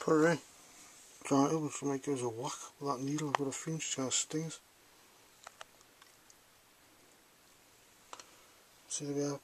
Put it in. Can't help it, might give us a whack with that needle. I've got a feeling she's going to sting us. See the way